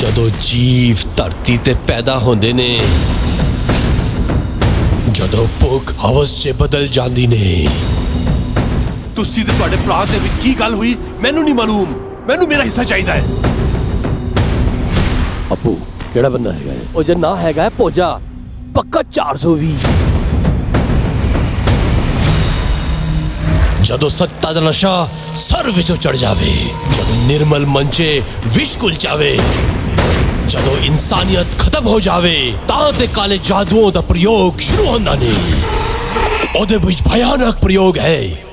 ਜਦੋਂ ਜੀਵ ਧਰਤੀ ਤੇ ਪੈਦਾ ਹੁੰਦੇ ਨੇ, ਜਦੋਂ ਭੁੱਖ ਹਵਸ 'ਚ ਬਦਲ ਜਾਂਦੀ ਨੇ। ਤੁਸੀਂ ਤੇ ਤੁਹਾਡੇ ਭਰਾ ਦੇ ਵਿੱਚ ਕੀ ਗੱਲ ਹੋਈ? ਮੈਨੂੰ ਨਹੀਂ ਮਾਲੂਮ। ਮੈਨੂੰ ਮੇਰਾ ਹਿੱਸਾ ਚਾਹੀਦਾ ਹੈ। ਅੱਪੂ, ਕਿਹੜਾ ਬੰਦਾ ਹੈਗਾ ਉਹ ਜੇ ਨਾ ਹੈਗਾ ਹੈ ਪੋਜਾ ਪੱਕਾ 420 ਜਦੋਂ ਸੱਤਾ ਦਾ ਨਸ਼ਾ ਸਰ ਵਿੱਚੋਂ ਚੜ ਜਾਵੇ, ਜਦੋਂ ਨਿਰਮਲ ਮਨਚੇ ਵਿਸ਼ ਕੁਲ ਜਾਵੇ ਜਦੋਂ ਇਨਸਾਨੀਅਤ ਖਤਮ ਹੋ ਜਾਵੇ, ਤਾਂ ਤੇ ਕਾਲੇ ਜਾਦੂਆਂ ਦਾ ਪ੍ਰਯੋਗ ਸ਼ੁਰੂ ਹੁੰਦਾ ਨਹੀਂ। ਉਹਦੇ ਵਿੱਚ ਭਿਆਨਕ ਪ੍ਰਯੋਗ ਹੈ।